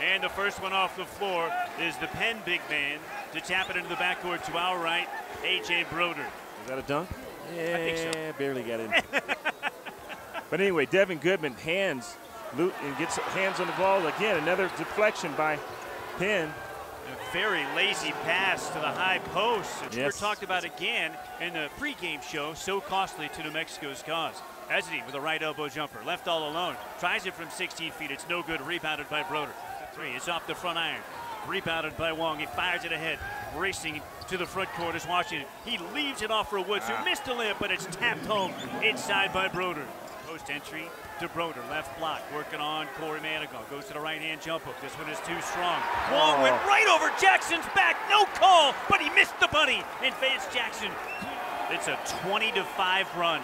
And the first one off the floor is the Penn big man to tap it into the backcourt to our right, A.J. Brodeur. Is that a dunk? Yeah, think so. barely got in. but anyway, Devon Goodman hands and gets hands on the ball again. Another deflection by Penn. Very lazy pass to the high post, which Yes. we talked about again in the pregame show. So costly to New Mexico's cause. Ezzy with a right elbow jumper, left all alone. Tries it from 16 feet. It's no good. Rebounded by Brodeur. Three. It's off the front iron. Rebounded by Wang. He fires it ahead. Racing to the front court is Washington. He leaves it off for Woods, who ah. missed a layup, but it's tapped home inside by Brodeur. Post entry to Brodeur. Left block. Working on Corey Manigault. Goes to the right hand jump hook. This one is too strong. Wang went oh. right over Jackson's back. No call, but he missed the bunny and fades Jackson. It's a 20 to 5 run.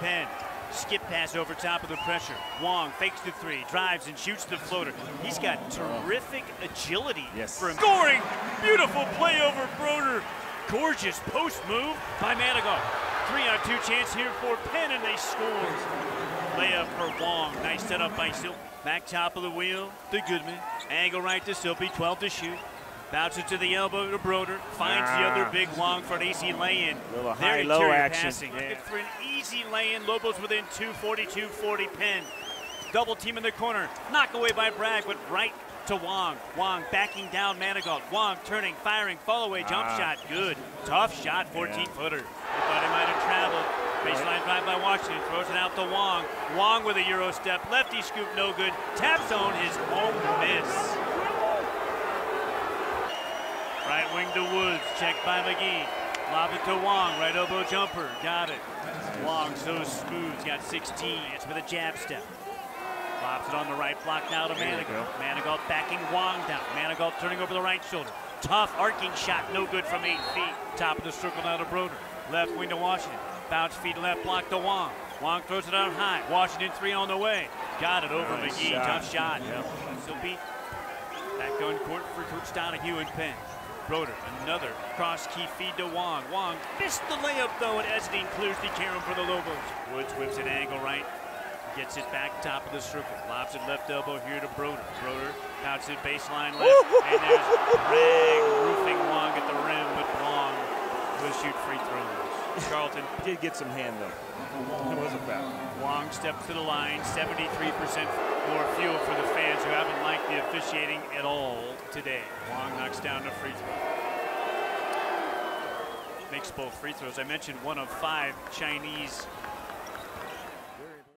Penn. Skip pass over top of the pressure. Wang fakes the three, drives and shoots the floater. He's got oh. terrific agility Yes. for him. Scoring! Beautiful play over Brodeur. Gorgeous post move by Manigault. Three on two chance here for Penn, and they score. Layup for Wang. Nice setup by Silpe. Back top of the wheel to Goodman. Angle right to Silpy, 12 to shoot. Bounces to the elbow to Brodeur. Finds the Ah. other big Wang for an easy lay-in. Little high-low interior action. passing. Yeah. Looking For an easy lay-in, Lobos within two, 42-40 Penn. Double team in the corner. Knock away by Bragg, but right to Wang. Wang backing down Manigault. Wang turning, firing, fall away, jump Ah. shot. Good. Tough shot, 14 footer. By Washington. Throws it out to Wang. Wang with a Euro step. Lefty scoop, no good. Tap zone is home miss. Right wing to Woods. Checked by McGee. Lob it to Wang. Right elbow jumper. Got it. Wang so smooth. He's got 16. It's with a jab step. Lobs it on the right block now to Manigault. Manigault backing Wang down. Manigault turning over the right shoulder. Tough arcing shot, no good from eight feet. Top of the circle now to Brodeur. Left wing to Washington. Bounce feed left block to Wang. Wang throws it out high. Washington three on the way. Got it over Nice McGee. shot. Tough shot. Yep. So beat back on court for Coach Donahue and Penn. Brodeur, another cross key feed to Wang. Wang missed the layup though, and Esdine clears the carom for the Lobos. Woods whips an angle right. Gets it back top of the circle. Lobs it left elbow here to Brodeur. Brodeur bounces it baseline left. and there's Bragg roofing Wang at the rim, but Wang will shoot free throws. Carlton Did get some hand though. It was a foul. Wang steps to the line, 73% more fuel for the fans who haven't liked the officiating at all today. Wang knocks down the free throw. Makes both free throws. I mentioned one of five Chinese